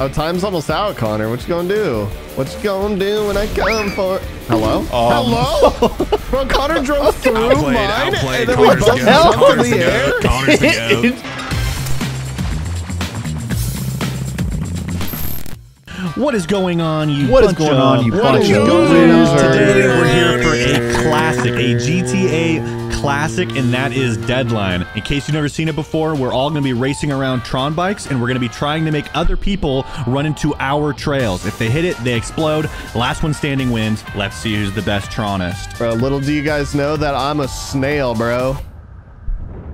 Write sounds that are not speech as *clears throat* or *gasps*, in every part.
Oh, time's almost out, Connor. What you gonna do? What you gonna do when I come for? Hello? Um, Hello? *laughs* Bro, Connor drove through Outplayed, mine, outplayed. and then we Connor's the both goat. jumped in the the air. goat. Connor's the goat. *laughs* What is going on, you What is bunch going on, of you bunch of losers? losers? Today we're here for a classic, a GTA classic, and that is Deadline. In case you've never seen it before, we're all going to be racing around Tron bikes, and we're going to be trying to make other people run into our trails. If they hit it, they explode. Last one standing wins. Let's see who's the best Tronist. Bro, little do you guys know that I'm a snail, bro.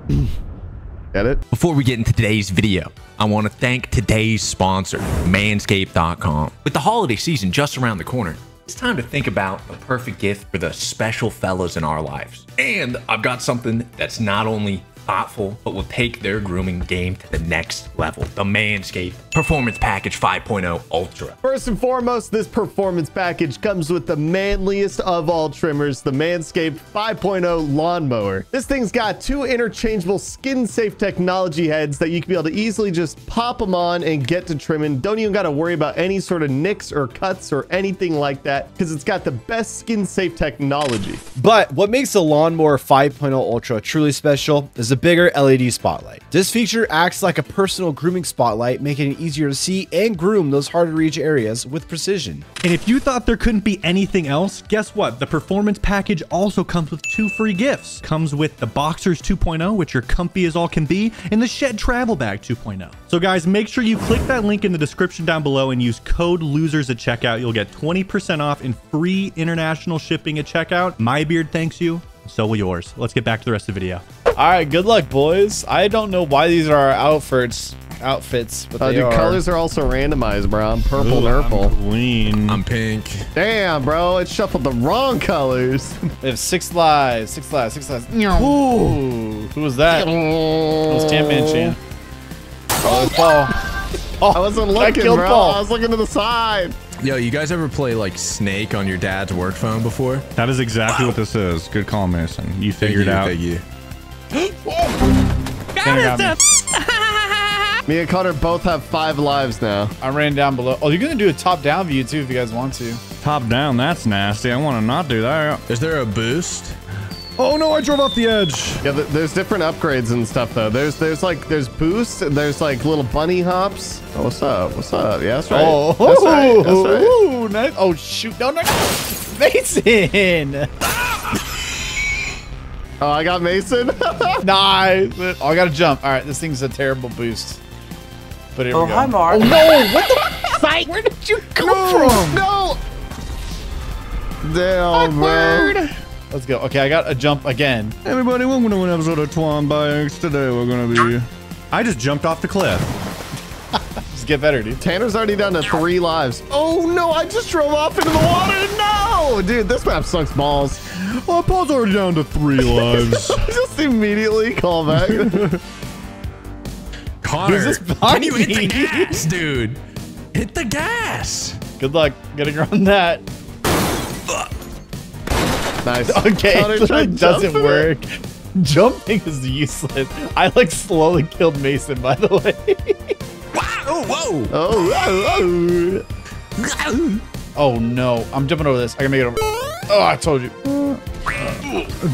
*clears throat* Get it? Before we get into today's video, I want to thank today's sponsor, Manscaped.com. With the holiday season just around the corner, it's time to think about the perfect gift for the special fellas in our lives. And I've got something that's not only thoughtful, but will take their grooming game to the next level. The Manscaped Performance Package 5.0 Ultra. First and foremost, this performance package comes with the manliest of all trimmers, the Manscaped 5.0 lawnmower. This thing's got two interchangeable skin-safe technology heads that you can be able to easily just pop them on and get to trimming. Don't even got to worry about any sort of nicks or cuts or anything like that because it's got the best skin-safe technology. But what makes the Lawnmower 5.0 Ultra truly special is a bigger LED spotlight. This feature acts like a personal grooming spotlight, making it easier to see and groom those hard to reach areas with precision. And if you thought there couldn't be anything else, guess what? The performance package also comes with two free gifts. Comes with the Boxers 2.0, which are comfy as all can be, and the Shed Travel Bag 2.0. So guys, make sure you click that link in the description down below and use code LOSERS at checkout. You'll get 20% off and free international shipping at checkout. My beard thanks you. So will yours. Let's get back to the rest of the video. All right, good luck, boys. I don't know why these are our outfits, outfits, but Uh, they dude, are. colors are also randomized, bro. I'm purple Ooh, nurple. I'm clean. I'm pink. Damn, bro, it shuffled the wrong colors. *laughs* We have six lives, six lives, six lives. Ooh, who was that? It was Tan Man Chan. Oh, it's Paul. *laughs* I wasn't looking, killed bro. Paul. I was looking to the side. Yo, you guys ever play like Snake on your dad's work phone before? That is exactly what this is. Good call, Mason. You figured out. Thank you. Tanner got me. *laughs* Me and Connor both have five lives now. I ran down below. Oh, you're gonna do a top-down view too if you guys want to. Top down, that's nasty. I want to not do that. Is there a boost? Oh no, I drove off the edge. Yeah, th- there's different upgrades and stuff though. There's there's like there's boosts. And there's like little bunny hops. Oh, what's up? What's up? Yeah, that's right. Oh, that's right. That's right. Ooh, nice. Oh shoot! No, no, no. Mason. Oh, I got Mason. *laughs* nice. Oh, I gotta jump. All right, this thing's a terrible boost. But here Oh, we go. hi, Mark. Oh no! What the *laughs* fight? Where did you come from? no. Damn, bro. Let's go. Okay, I got a jump again. Everybody, welcome to an episode of Twan Bikes. Today we're gonna be. I just jumped off the cliff. *laughs* Just get better, dude. Tanner's already down to three lives. Oh no, I just drove off into the water. No, dude, this map sucks balls. Oh, Paul's already down to three *laughs* lives. just immediately call back. *laughs* Connor, this can you hit the gas, dude? Hit the gas. Good luck getting around that. nice. *laughs* Okay, Connor it doesn't jumping work. Jumping is useless. I like slowly killed Mason, by the way. Wow! Oh, whoa! Oh, oh, oh. Oh no, I'm jumping over this. I can make it over. Oh, I told you.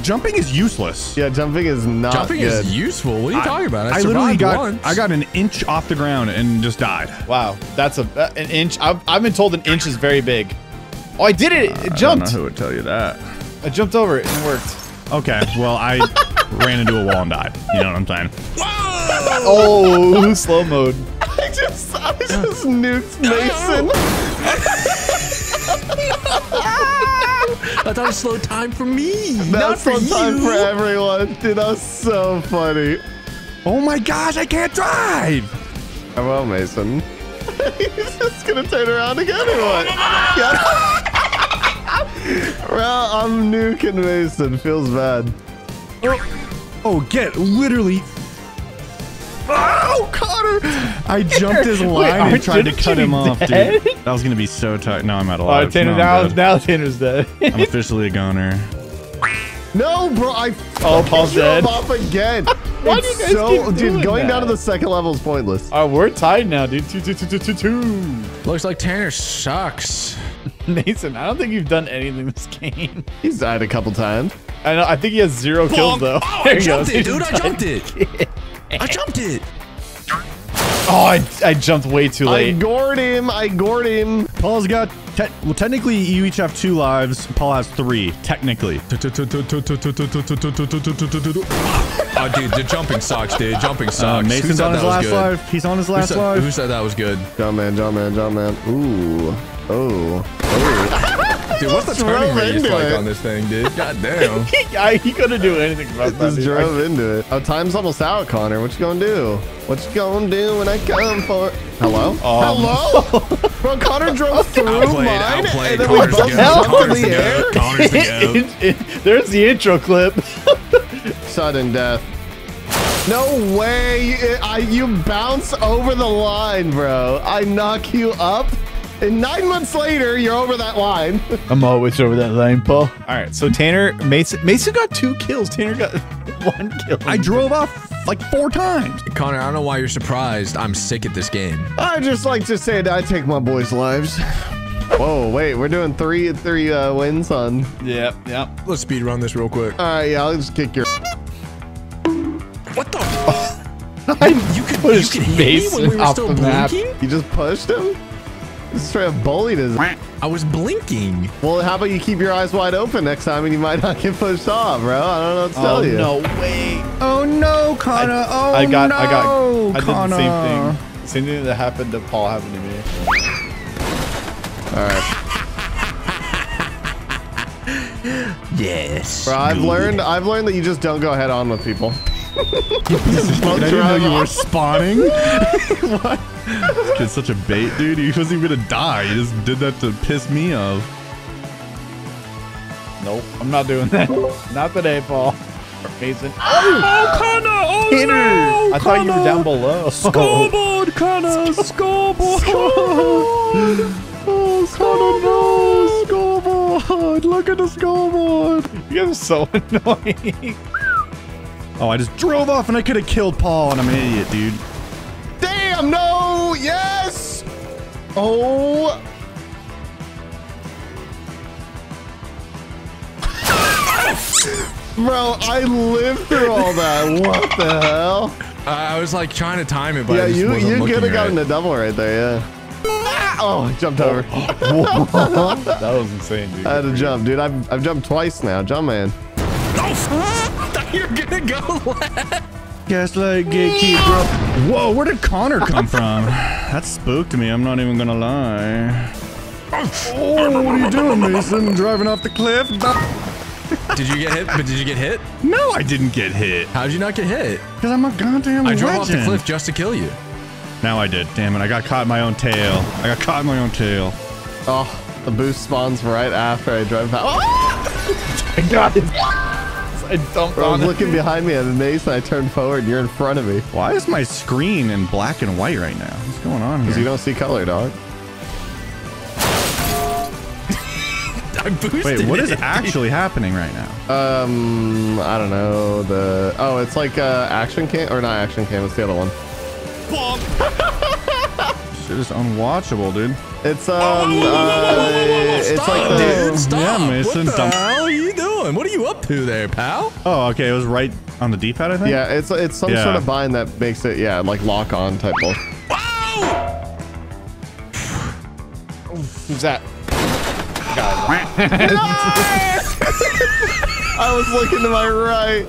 Jumping is useless. Yeah, jumping is not Jumping good. is useful. What are you talking about? I, I literally got once. I got an inch off the ground and just died. Wow, that's a uh, an inch. I've, I've been told an inch is very big. Oh, I did it! It I don't jumped. know who would tell you that. I jumped over it and it worked. Okay, well I *laughs* ran into a wall and died. You know what I'm saying? Oh, *laughs* slow mode. I just, I just nuked Mason. *laughs* I thought it slowed time for me. That's not one for time you. for everyone. Dude, that was so funny. Oh my gosh, I can't drive. Oh, well, Mason. *laughs* He's just gonna turn around again or what? Yeah. well, I'm nuking Mason. Feels bad. Oh, oh get literally. Oh, Connor! I jumped his line and tried to cut him be off, dead? dude. *laughs* That was gonna be so tight. No, I'm out of All right, lives. Tanner, no, now, now Tanner's dead. *laughs* I'm officially a goner. No, bro, I Oh, Paul's drove dead. off again. *laughs* Why do you It's guys so, keep dude, doing going down to the second level is pointless. Oh, we're tied now, dude. Two, two, two, two, two, two. Looks like Tanner sucks. Mason, I don't think you've done anything this game. He's died a couple times. I know. I think he has zero kills though. Oh, There I he jumped goes. it, dude. I jumped it. I jumped it. Oh, I, I jumped way too late. I gored him. I gored him. Paul's got. Te well, technically, you each have two lives. Paul has three. Technically. *laughs* Oh, dude, the jumping sucks, dude. Jumping Uh, sucks. Who Mason's on his last good? life. He's on his Who last said, life. who said that was good? Jump man, jump man, jump man. Ooh. Oh. Oh. Dude, what's the Just turning radius like it. on this thing, dude? *laughs* God damn. *laughs* I, he couldn't do anything about that. Just dude. drove into it. Oh, time's almost out, Connor. What you gonna do? What you gonna do when I come for? Hello? Um, Hello? *laughs* Bro, Connor drove through Outplayed, mine, outplayed. and then we Connor's the both goat. in Connor's the the air. Connor's the goat. It- it- there's the intro clip. Sudden death. No way! I, you bounce over the line, bro. I knock you up, and nine months later, you're over that line. *laughs* I'm always over that line, Paul. All right, so Tanner Mason Mason got two kills. Tanner got *laughs* one kill. I drove off like four times. Connor, I don't know why you're surprised. I'm sick at this game. I just like to say that I take my boys' lives. *laughs* Whoa, wait, we're doing three three uh, wins on. Yep, yep. Let's speed run this real quick. All right, yeah, I'll just kick your. What the? you could, you pushed could hit me Mason when we were off still the map. blinking? You just pushed him. You straight up bullied his. I was blinking. Well, how about you keep your eyes wide open next time, and you might not get pushed off, bro. I don't know what to tell Oh you. no way! Oh no, Connor. oh I got, no, I got, I did the same thing. Same thing that happened to Paul happened to me. All right, *laughs* Yes. bro. I've learned. I've learned that you just don't go head on with people. *laughs* I *laughs* didn't know you were spawning. what? This kid's such a bait, dude. He wasn't even gonna die. He just did that to piss me off. Nope, I'm not doing that. Not today, Paul. Or Mason. Oh, Connor! Oh Tanner! no! I thought you were down below. Scoreboard, Connor! *laughs* Scoreboard! Oh, Connor, no! Scoreboard! Look at the scoreboard! You guys are so *laughs* annoying. Oh, I just drove off and I could have killed Paul, and I'm an idiot, dude. Damn! No! Yes! Oh! *laughs* Bro, I lived through all that. What the hell? I was like trying to time it, but yeah, I just you you could have gotten right. a double right there. Yeah. Ah! Oh, I jumped over. *laughs* that was insane, dude. I had to jump, dude. I've I've jumped twice now. Jump man. *laughs* I thought you were gonna go left. Gaslight gatekeep, bro. Whoa, where did Connor come from? That spooked me, I'm not even gonna lie. Oh, what are you doing, Mason? Driving off the cliff? Did you get hit? But did you get hit? No, I didn't get hit. How'd you not get hit? Because I'm a goddamn I drove off the cliff just to kill you. Now I did. Damn it, I got caught in my own tail. I got caught in my own tail. Oh, the boost spawns right after I drive past. Oh! *laughs* I got it. I dumped Bro, I on was it. looking behind me at an ace and I turned forward and you're in front of me. Why is my screen in black and white right now? What's going on Because you don't see color, dog. *laughs* I boosted Wait, what is it. actually happening right now? Um, I don't know. The Oh, it's like uh, action cam. Or not action cam, it's the other one. *laughs* Shit is unwatchable, dude. It's, um, uh, it's like the. dude. Stop. Yeah, Mason, What the dump- hell are you doing? What are you up to there, pal? Oh, okay, it was right on the D-pad, I think? Yeah, it's it's some Yeah. sort of bind that makes it, yeah, like lock on type bull. Wow! Who's that? *laughs* *laughs* I was looking to my right.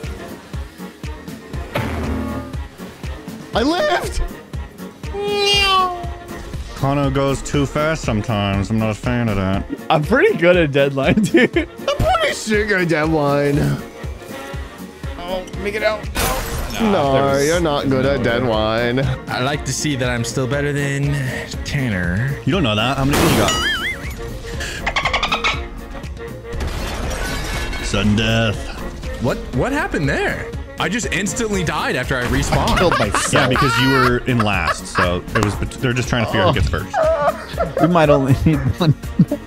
I lived! Kano goes too fast sometimes. I'm not a fan of that. I'm pretty good at deadline, *laughs* dude. I'm pretty sure you're deadline. Oh, make it out. No, you're not good at deadline. I like to see that I'm still better than Tanner. You don't know that. How many kills you got? Sudden death. What what happened there? I just instantly died after I respawned. Killed myself. *laughs* Yeah, because you were in last, so it was. They're just trying to figure out who gets oh. first. *laughs* we might only need one.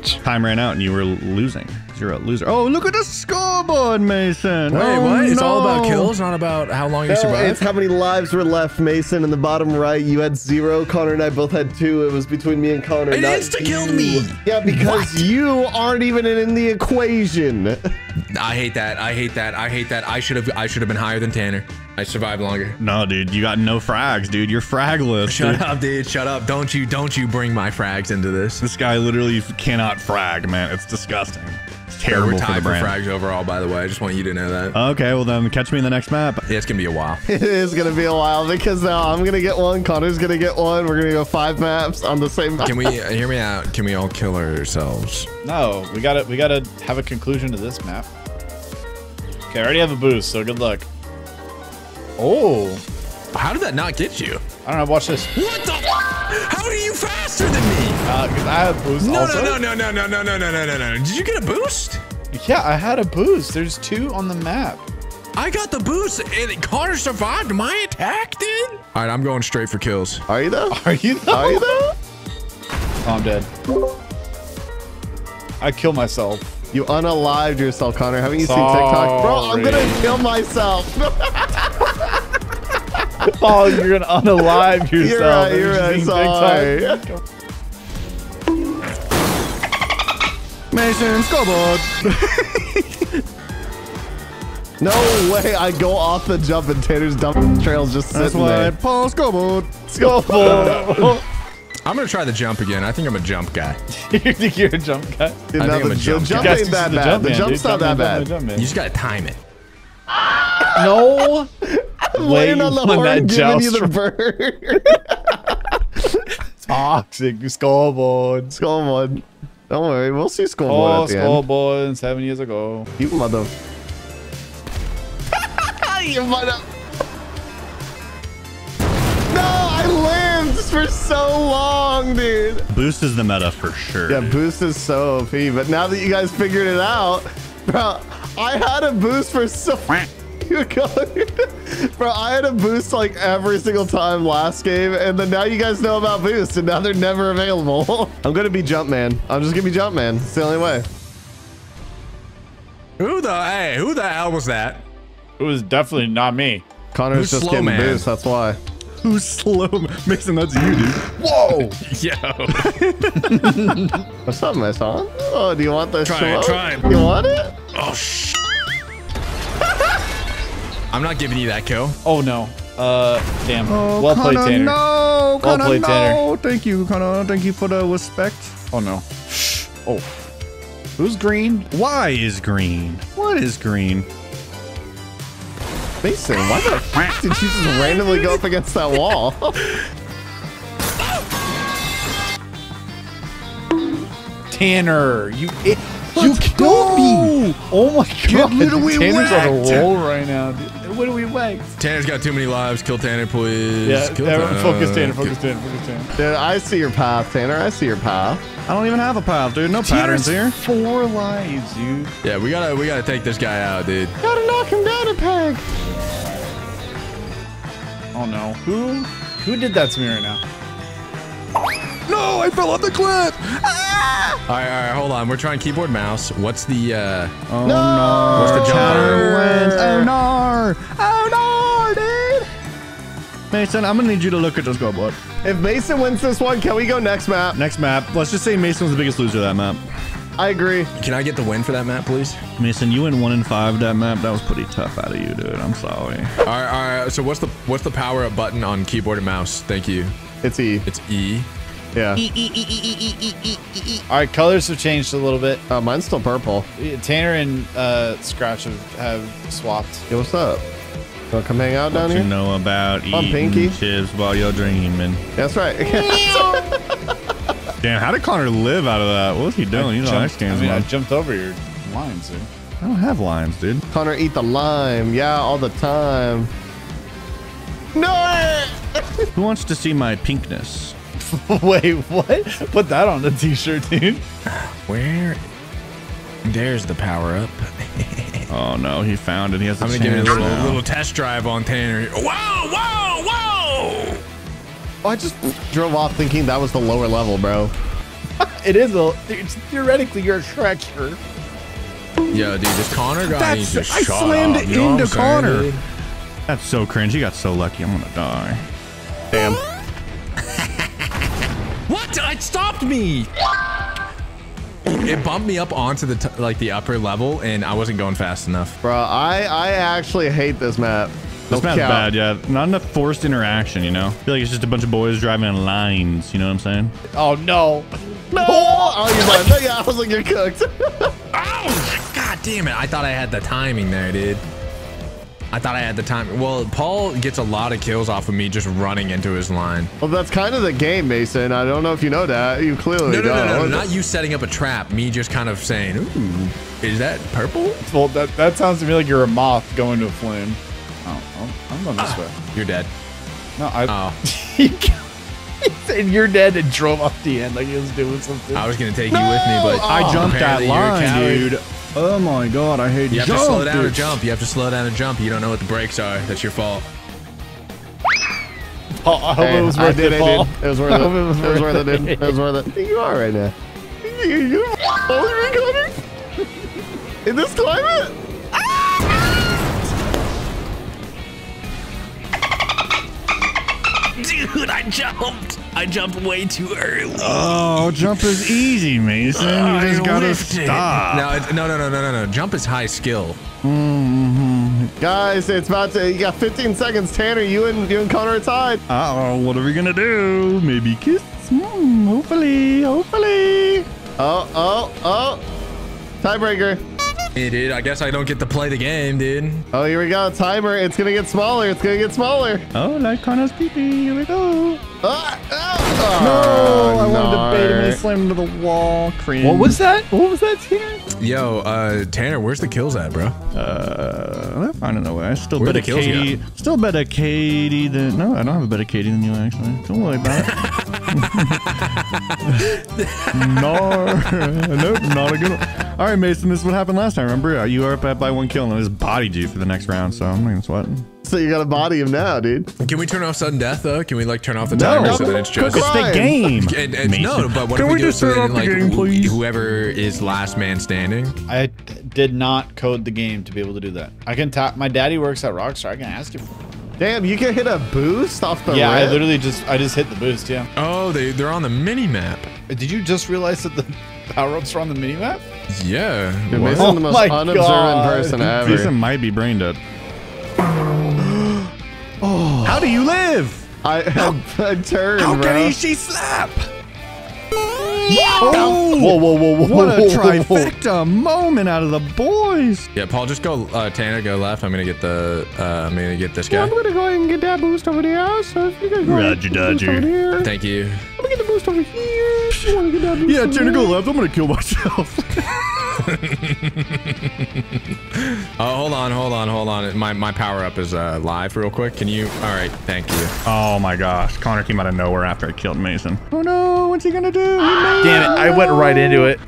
Time ran out and you were losing. You're a loser. Oh, look at the scoreboard, Mason. Wait, oh, what? It's all about no. kills, not about how long you No, survive. it's how many lives were left, Mason. In the bottom right, you had zero. Connor and I both had two. It was between me and Connor. It not insta-killed you. me. Yeah, because you aren't even in the equation. I hate that. I hate that. I hate that. I should have. I should have been higher than Tanner. I survived longer. No, dude, you got no frags, dude. You're fragless. *laughs* Shut dude. up, dude. Shut up. Don't you. Don't you bring my frags into this. This guy literally cannot frag, man. It's disgusting. It's Yeah, terrible we're for the tied for, brand. frags overall, by the way. I just want you to know that. Okay, well then catch me in the next map. yeah, it's gonna be a while. *laughs* it is gonna be a while because now I'm gonna get one. Connor's gonna get one. We're gonna go five maps on the same map. Can we uh, hear me out? Can we all kill ourselves? No, we gotta we gotta have a conclusion to this map. Okay, I already have a boost, so good luck. Oh, How did that not get you? I don't know. Watch this. What the? How are you faster than me? Uh, 'cause I have boost No, also. no, no, no, no, no, no, no, no, no, no. Did you get a boost? Yeah, I had a boost. There's two on the map. I got the boost, and Connor survived my attack, dude. All right, I'm going straight for kills. Are you though? Are you? Though? Are you though? Oh, I'm dead. I kill myself. You unalived yourself, Connor. Haven't you seen TikTok? Bro, I'm gonna kill myself. *laughs* *laughs* Oh, you're gonna unalive yourself. You're right, you're right, sorry. Mason, scoreboard. *laughs* no way. I go off the jump and Tanner's dump trail's just That's sitting why there. Paul scoreboard. Scoreboard. *laughs* I'm gonna try the jump again. I think I'm a jump guy. you think you're a jump guy? Dude, I now think I'm a jump the jump guy. Guys, ain't this is that the bad. jump The jump's dude. not Jump that man, bad. jump man, You just gotta time it. No. Laying on the you won horn, that giving you the bird. *laughs* Toxic scoreboard. Skull one. Don't worry, we'll see Skull one Oh, at the end. scoreboard seven years ago. You mother. *laughs* you mother. No, I lived for so long, dude. Boost is the meta for sure. Yeah, boost is so OP, but now that you guys figured it out, bro, I had a boost for so you go. *laughs* Bro, I had a boost like every single time last game, and then now you guys know about boost, and now they're never available. *laughs* I'm gonna be Jumpman. I'm just gonna be Jumpman. It's the only way. Who the hey? Who the hell was that? It was definitely not me. Connor's Who's just slow, getting man? boost. That's why. Who's slow? Mason, that's you, dude. Whoa! *laughs* Yo. What's up, my son? Oh, do you want the Try it, schmo? try it. You want it? Oh sh. I'm not giving you that kill. Oh no. Uh, damn. Oh, well played, Connor, Tanner. No, Well played, no. Tanner. Thank you, Connor. Thank you for the respect. Oh no. Oh. Who's green? Why is green? What is green? Mason, why the fuck did you just randomly go up against that wall? *laughs* Tanner, you it, you killed me. Oh my god. literally Tanner's on a whacked. roll right now. Dude. What are we whacked? Tanner's got too many lives. Kill Tanner, please. Yeah, Kill everyone Tanner. focus Tanner, focus Tanner, focus Tanner. Dude, I see your path, Tanner. I see your path. I don't even have a path, dude. No patterns here. four lives, dude. Yeah, we gotta we gotta take this guy out, dude. Gotta knock him down a peg. Oh no. Who who did that to me right now? No, I fell off the cliff. Ah! All right, all right, hold on. We're trying keyboard mouse. What's the uh? Oh No! What's the jump Tanner button? wins. Oh no! Oh no, dude! Mason, I'm gonna need you to look at the scoreboard. If Mason wins this one, can we go next map? Next map. Let's just say Mason was the biggest loser of that map. I agree. Can I get the win for that map, please? Mason, you went one in five that map. That was pretty tough out of you, dude. I'm sorry. All right, all right. So what's the what's the power up button on keyboard and mouse? Thank you. It's E. It's E. Yeah. All right, colors have changed a little bit. Uh, mine's still purple. Tanner and uh, Skratch have, have swapped. Yo, what's up? Wanna come hang out down What here? you know about on, eating Pinky. chips while you're dreaming. That's right. *laughs* Damn, how did Connor live out of that? What was he doing? He's on X Jumped- I Games, mean, I jumped over your lines, dude. I don't have limes, dude. Connor, eat the lime. Yeah, all the time. No! Who wants to see my pinkness? *laughs* Wait, what? Put that on the t-shirt, dude. Where? There's the power up. *laughs* Oh no, he found it. He has a I'm gonna give you a chance little, now. little test drive on Tanner. Whoa, whoa, whoa! Oh, I just drove off thinking that was the lower level, bro. *laughs* It is a. It's, theoretically, you're a Shrek. Yo, dude, this Connor guy That's- needs to I shut slammed up, it you know what into I'm saying, Connor. dude? That's so cringe. You got so lucky. I'm gonna die. Damn. What? It stopped me. It bumped me up onto the t- like the upper level, and I wasn't going fast enough. Bro, I, I actually hate this map. This map's bad, yeah. Not enough forced interaction, you know? I feel like it's just a bunch of boys driving in lines, you know what I'm saying? Oh no. No! Oh, you might. No, yeah, I was like, you're cooked. *laughs* Ow! God damn it! I thought I had the timing there, dude. I thought I had the time. Well, Paul gets a lot of kills off of me just running into his line. well, that's kind of the game, Mason. I don't know if you know that. You clearly No, no, no, don't. no, no, no, not you setting up a trap. Me just kind of saying, "Ooh, is that purple?" Well, that that sounds to me like you're a moth going to a flame. Oh, I'm, I'm going this ah, way. You're dead. No, I. Oh, *laughs* he said you're dead and drove off the end like he was doing something. I was gonna take you with me, but I jumped that apparently you're a line, dude. Oh my god, I hate You You have to slow down or jumpers. jump. You have to slow down and jump. You don't know what the brakes are. That's your fault. Paul, I hope Hey, it was I worth did, it, I Paul. It was worth it. it was worth worth it, dude. it. It was worth it. You are right now. You, you following me, Connor? In this climate? Dude, I jumped. I jumped way too early. Oh, jump is easy, Mason. You just gotta stop. No, it, no, no, no, no, no, no. Jump is high skill. Guys, it's about to. You got 15 seconds. Tanner, you and you and Connor are tied. Uh-oh, what are we gonna do? Maybe kiss? Hmm, hopefully, hopefully. Oh, oh, oh. Tiebreaker. Hey, dude, I guess I don't get to play the game, dude. Oh, here we go. Timer. It's gonna get smaller. It's gonna get smaller. Oh, like Connor's pee-pee. Here we go. Ah, ah, No, oh, I wanted to bait him and nar. he slammed into the wall. Cringe. What was that? What was that, Tanner? Yo, uh, Tanner, where's the kills at, bro? Uh, I'm finding a way. I still Where better the kills KD. Still better KD than. No, I don't have a better KD than you, actually. Don't worry about it. *laughs* no, *laughs* nope, not a good one. All right, Mason, this is what happened last time. Remember, Uh, you were up by one kill and I just bodied you for the next round, so I'm not even sweating. So you gotta body him now, dude. Can we turn off sudden death though? Can we like turn off the No. timer so that it's just? It's the game. *laughs* And, and no, but what Can if we, we just so turn that off the like game, please? whoever is last man standing? I did not code the game to be able to do that. I can tap. My daddy works at Rockstar. I can ask him. Damn, you can hit a boost off the Yeah, I literally just I just hit the boost. Yeah. Oh, they they're on the mini map. Did you just realize that the *laughs* power ups are on the mini map? Yeah. Dude, What? Mason's Oh the most my unobservant God. person ever. Mason might be brain dead. *gasps* oh. How do you live? I have a turn, How bro. can he she slap? Whoa, whoa, whoa, whoa! What a trifecta moment out of the boys. Yeah, Paul, just go. Uh, Tanner, go left. I'm gonna get the. Uh, I'm gonna get this guy. I'm gonna go ahead and get that boost over there. So if you guys want Roger, the Dodger. over here, Thank you. I'm gonna get the boost over here. If you wanna get that boost Yeah, over turn to go left. I'm gonna kill myself. *laughs* *laughs* Oh, hold on, hold on, hold on. My my power up is uh, live, real quick. Can you? All right, thank you. oh my gosh, Connor came out of nowhere after I killed Mason. Oh no, what's he gonna do? He Damn it! I went right into it.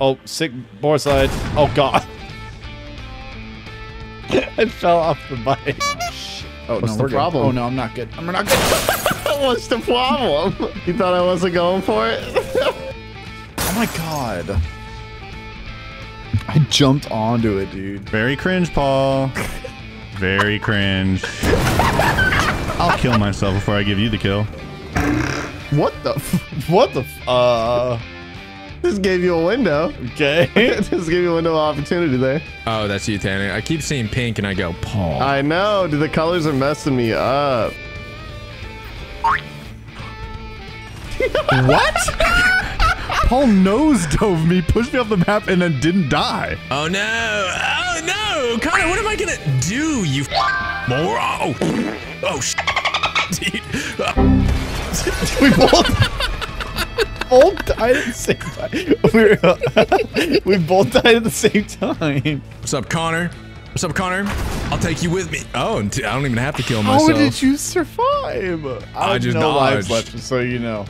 Oh, sick board slide. Oh god. *laughs* I fell off the bike. Oh What's no, the we're good. problem? Oh no, I'm not good. I'm not good. *laughs* What's the problem? You thought I wasn't going for it? Oh my god. I jumped onto it, dude. Very cringe, Paul. Very cringe. I'll kill myself before I give you the kill. what the? F- What the? F- uh. This gave you a window. Okay. *laughs* this gave you a window of opportunity there. Oh, that's you, Tanner. I keep seeing pink, and I go, Paul. I know, dude. The colors are messing me up. What? *laughs* Paul nose dove me, pushed me off the map, and then didn't die. Oh no! Oh no! Connor, what am I gonna do? You moron! Oh, oh sh- dude. *laughs* we both both died at the same time. *laughs* We, both died at the same time. What's up, Connor? What's up, Connor? I'll take you with me. Oh, I don't even have to kill myself. How did you survive? I, have just no lives left, so you know.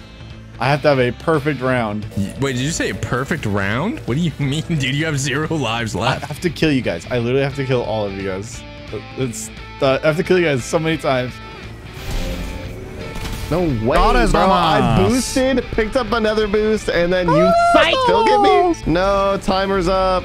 I have to have a perfect round. Wait, did you say a perfect round? What do you *laughs* mean, dude? You have zero lives left. I have to kill you guys. I literally have to kill all of you guys. It's. Uh, I have to kill you guys so many times. No way, Got us, bro. I boosted, picked up another boost, and then you *laughs* still get me? No, timer's up.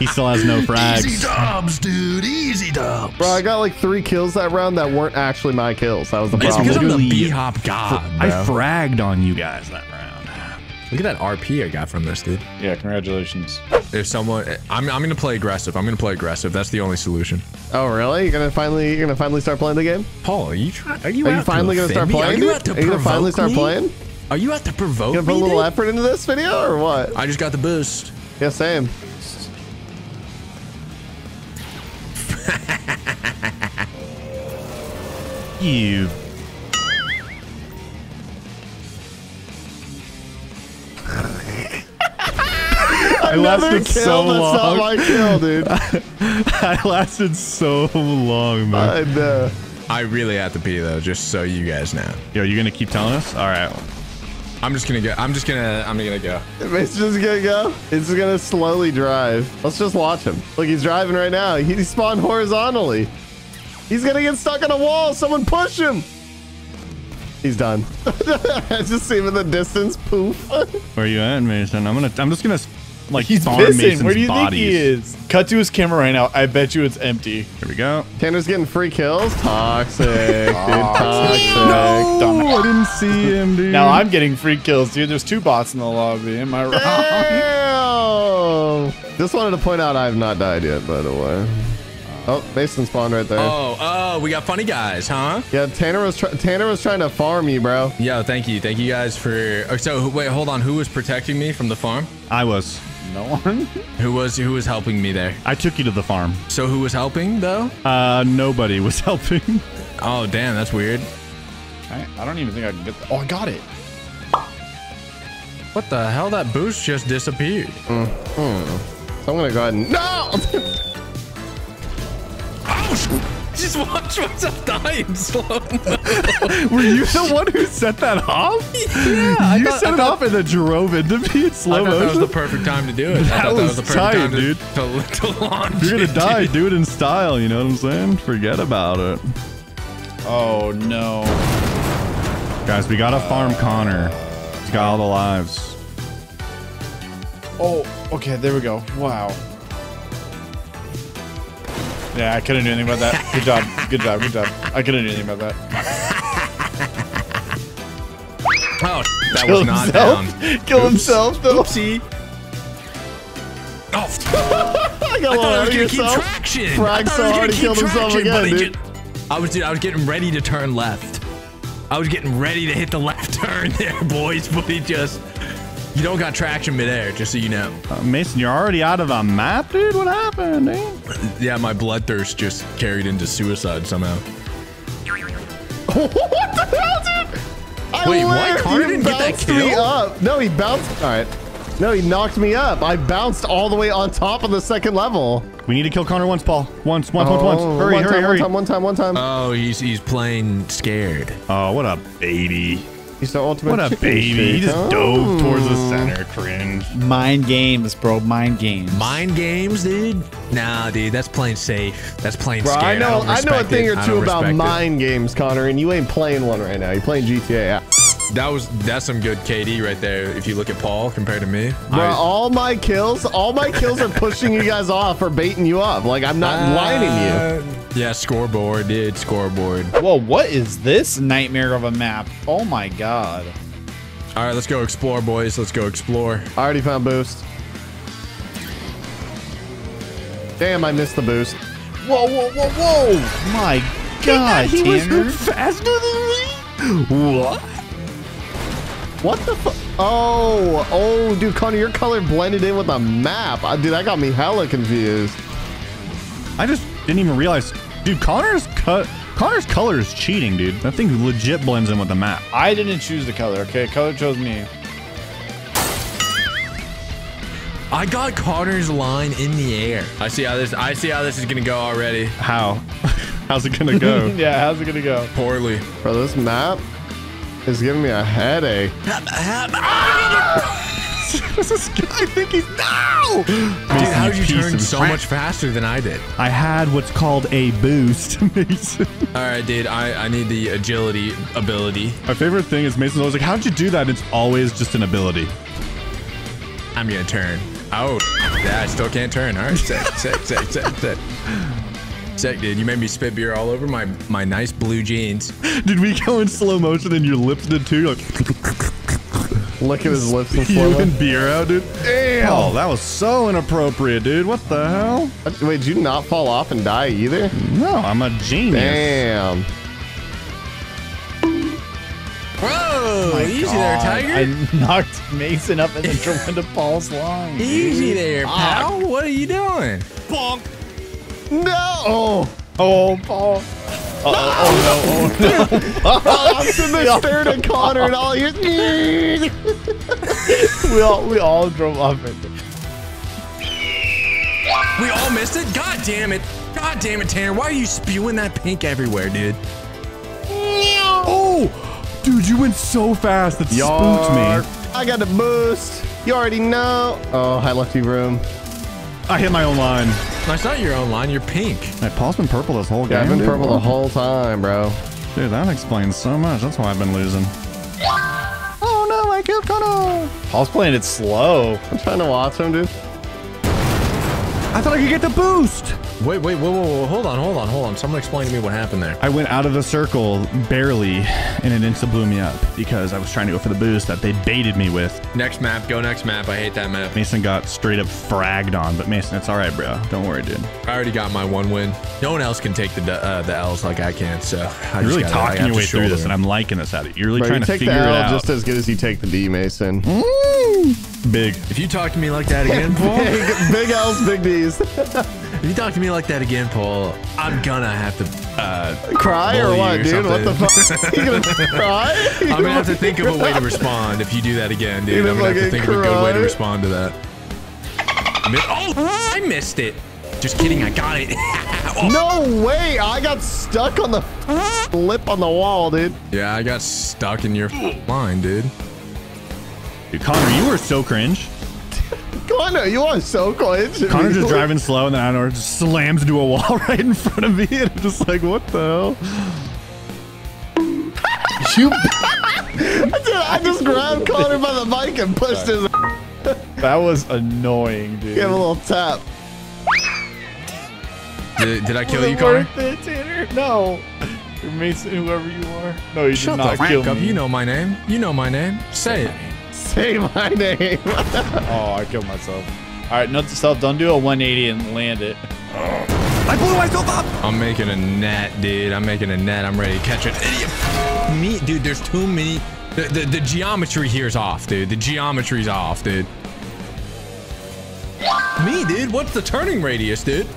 He still has no frags. Easy dubs, dude. Easy dubs. Bro, I got like three kills that round that weren't actually my kills. That was the It's problem. because I'm the literally- B-hop god, I fragged on you guys that round. Look at that RP I got from this, dude. Yeah, congratulations. If someone, I'm, I'm gonna play aggressive. I'm gonna play aggressive. That's the only solution. Oh, really? You're gonna finally, you're gonna finally start playing the game? Paul, are you trying? Are you? Are you finally to gonna start offend me? playing? Are you dude? out to Are you gonna finally start me? playing? Are you out to provoke You gonna put a little dude? effort into this video or what? I just got the boost. Yeah, same. *laughs* You. I Another lasted kill. so That's not long. my kill, dude. *laughs* I lasted so long, man. I know. I really have to pee though, just so you guys know. Yo, you gonna keep telling us? All right. I'm just gonna go. I'm just gonna. I'm gonna go. It's just gonna go. It's gonna slowly drive. Let's just watch him. Look, he's driving right now. He spawned horizontally. He's gonna get stuck on a wall. Someone push him. He's done. *laughs* I just see him in the distance. Poof. Where are you at, Mason? I'm gonna. I'm just gonna like He's farm pissing. Mason's Where do you bodies. think he is? Cut to his camera right now. I bet you it's empty. Here we go. Tanner's getting free kills. Toxic, dude. Toxic. Dumb. I didn't see him, dude. Now I'm getting free kills, dude. There's two bots in the lobby. Am I wrong? Damn. Just wanted to point out I have not died yet, by the way. Oh, Mason spawned right there. Oh, oh, we got funny guys, huh? Yeah, Tanner was Tanner was trying to farm you, bro. Yo, thank you, thank you guys for. oh, So wait, hold on. Who was protecting me from the farm? I was. No one. *laughs* Who was who was helping me there? I took you to the farm. So who was helping though? Uh, nobody was *laughs* helping. Oh, damn, that's weird. I, I don't even think I can get that. Oh, I got it. What the hell? That boost just disappeared. So I'm gonna go ahead and no. *laughs* Just watch myself die in slow mo. *laughs* Were you the one who set that off? Yeah, you set it off and then drove into me in slow thought that was the perfect time to do it. I That thought that was was the perfect tight, time to, dude. To, to launch. You're gonna die. dude. Do it in style. You know what I'm saying? Forget about it, Oh no. guys. We gotta farm Connor. He's got all the lives. Oh, okay. There we go. Wow. Yeah, I couldn't do anything about that. Good job. Good job. Good job. I couldn't do anything about that. Oh, that Kill was not himself. down. Kill himself though. Oopsie. Oh, *laughs* I got a I little thought I was of gonna keep yourself. traction. Frag I thought so I was hard gonna he killed keep himself traction, again, but he dude. ju- I was, dude, I was getting ready to turn left. I was getting ready to hit the left *laughs* turn there, boys, but he just. You don't got traction midair, just so you know. Uh, Mason, you're already out of the map, dude. What happened, dude? *laughs* Yeah, my bloodthirst just carried into suicide somehow. *laughs* what the hell, dude? I Wait, what? literally- Connor didn't get that bounced me kill? up. No, he bounced. All right. No, he knocked me up. I bounced all the way on top of the second level. We need to kill Connor once, Paul. Once, once, once, once. Oh, Hurry, one hurry, time, hurry. One time, one time, one time. Oh, he's he's playing scared. Oh, what a baby. He's the ultimate What a chicken baby. He just huh? dove oh. towards the center. Cringe. Mind games, bro. Mind games. Mind games, dude? Nah, dude, that's playing safe. That's playing Bro, scared. I know, don't I, know a thing it. or two about respect it. mind games, Connor, and you ain't playing one right now. You're playing GTA. That was that's some good KD right there. If you look at Paul compared to me, Bro, I- all my kills, all my kills are pushing you guys off or baiting you up. Like I'm not lining you. Uh, Yeah, scoreboard, dude, scoreboard. Whoa, what is this nightmare of a map? Oh my god. All right, let's go explore, boys. Let's go explore. I already found boost. Damn, I missed the boost. Whoa, whoa, whoa, whoa! My god, he Tanner. was faster than me. What? What the fu- Oh, oh, dude, Connor, your color blended in with the map. Uh, dude, that got me hella confused. I just didn't even realize, dude. Connor's cut. Connor's color is cheating, dude. That thing legit blends in with the map. I didn't choose the color, okay? Color chose me. I got Connor's line in the air. I see how this. I see how this is gonna go already. How? *laughs* How's it gonna go? *laughs* yeah, how's it gonna go? Poorly. Bro, this map is giving me a headache. Ah! *laughs* this guy think he's no? *gasps* Dude, how did you turn so much faster than I did? I had what's called a boost, *laughs* Mason. All right, dude. I, I need the agility ability. My favorite thing is Mason's always like, "How did you do that?" It's always just an ability. I'm gonna turn. Oh, yeah, I still can't turn. All right, sick, sick, sick, sick, sick. Sick, dude. You made me spit beer all over my my nice blue jeans. Did we go in slow motion and your lips did too? You're like, *laughs* Look at his lips and you slow. and beer out, dude. Damn. Oh, that was so inappropriate, dude. What the hell? Uh, wait, did you not fall off and die either? No, I'm a genius. Damn. Whoa, easy there, Tiger. I *laughs* knocked Mason up and then *laughs* drove into Paul's line. Easy there, pal. What are you doing? Bonk. No! Oh, Oh, Paul. Oh, oh, oh, no. *laughs* oh I'm sitting there staring at Connor and all you. *laughs* we all we all drove off it. We all missed it. God damn it. God damn it, Tanner. Why are you spewing that pink everywhere, dude? Oh, dude, you went so fast that spooked me. I got a boost. You already know. Oh, I left you room. I hit my own line. No, it's not your own line. You're pink. My Paul's been purple this whole Yeah, I've game. been dude. purple the whole time, bro. Dude, that explains so much. That's why I've been losing. Oh no, I killed Connor. Paul's playing it slow. I'm trying to watch him, dude. I thought I could get the boost. Wait, wait, whoa, whoa, whoa. Hold on, hold on, hold on. Someone explain to me what happened there. I went out of the circle barely, and it insta blew me up because I was trying to go for the boost that they baited me with. Next map. Go next map. I hate that map. Mason got straight up fragged on, but Mason, it's all right, bro. Don't worry, dude. I already got my one win. No one else can take the uh, the L's like I can, so I You're just really gotta- talking have your way through this, and I'm liking this at it. You're really Bro, trying you to take the figure it L out. just as good as you take the D, Mason. Big. If you talk to me like that again, *laughs* Paul, big, big L's, big D's. *laughs* if you talk to me like that again, Paul, I'm gonna have to. Uh, Cry or what, or dude? What the fuck? *laughs* you gonna cry? I'm gonna have to think of a way to respond if you do that again, dude. I'm gonna have to fucking think of a good way to respond to that. Oh, I missed it. Just kidding, I got it. *laughs* Oh. No way! I got stuck on the lip on the wall, dude. Yeah, I got stuck in your line, dude. Dude, Connor, you were so cringe. Connor, you are so cringe. Connor just driving slow, and then I don't know, just slams into a wall *laughs* right in front of me, and I'm just like, what the hell? *laughs* You. Dude, I just grabbed Connor by the mic and pushed his. That was annoying, dude. Give him a little tap. Did, did I kill you, it Connor? worth it, Tanner? No. You're Mason, whoever you are. No, you Shut did not the kill fuck up. me. You know my name. You know my name. Say it. *laughs* Say my name. *laughs* Oh, I killed myself. All right, note to self. Don't do a 180 and land it. I blew myself up. I'm making a net, dude. I'm making a net. I'm ready to catch an idiot. Me, dude. There's too many. The, the the geometry here is off, dude. The geometry's off, dude. Me, dude. What's the turning radius, dude? *laughs*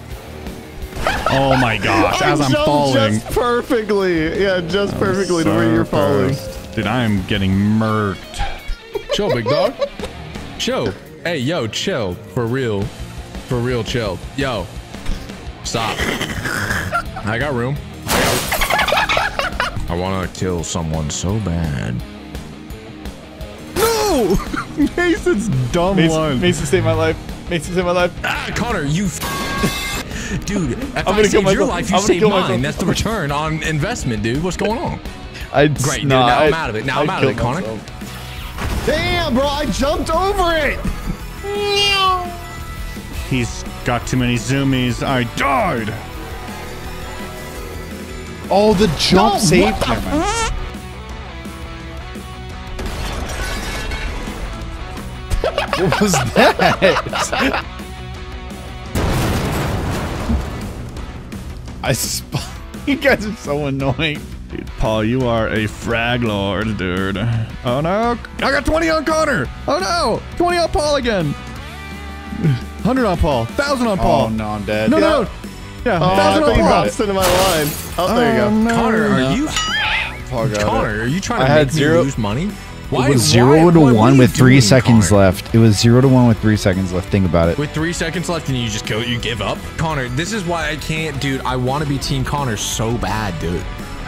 Oh my gosh, as I I'm falling. just perfectly. Yeah, just perfectly to where So you're falling. cursed. Dude, I am getting murked. Chill, big dog. Chill. Hey, yo, chill. For real. For real, chill. Yo. Stop. I got room. I want to kill someone so bad. No! *laughs* Mason's dumb Mason, line. Mason saved my life. Mason saved my life. Ah, Connor, you. f- *laughs* Dude, if I gonna kill saved your life, you I'm saved kill mine. myself. That's the return on investment, dude. What's going on? I Great, dude. Now I'm out of it. Now I'm out of it, Connor. Damn, bro, I jumped over it. He's got too many zoomies. I died. Oh, the jump No, saved the *laughs* What was that? I sp- *laughs* You guys are so annoying. Dude, Paul, you are a frag lord, dude. Oh no. I got 20 on Connor. Oh no. 20 on Paul again. *sighs* 100 on Paul. 1,000 on Paul. Oh no, I'm dead. No, no, no. Yeah, Oh, I 1,000 on think you Paul. bounced into my line. Oh, there you Oh, go. no. Connor, are you. Paul got it. Connor, are you trying to I had make zero- me lose money? Why, It was why- zero to what- what one with three doing, seconds Connor? left. It was zero to one with three seconds left. Think about it. With three seconds left and you just go, you give up? Connor, this is why I can't, dude. I want to be Team Connor so bad, dude.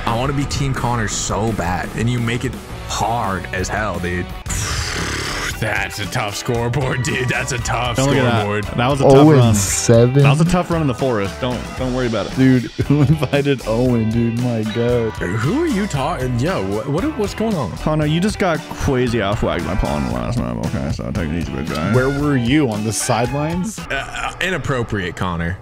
I want to be Team Connor so bad. And you make it hard as hell, dude. *sighs* That's a tough scoreboard, dude. That's a tough Don't look at scoreboard. that. That was a tough Oh run. and seven. That was a tough run in the forest. Don't don't worry about it. dude, *laughs* who invited Owen, dude? My god. Who are you talking? Yo, what, what what's going on? Connor, you just got crazy off outflagged my pawn last time. Okay, so take it easy, big guy. Where were you on the sidelines? Uh, inappropriate, Connor.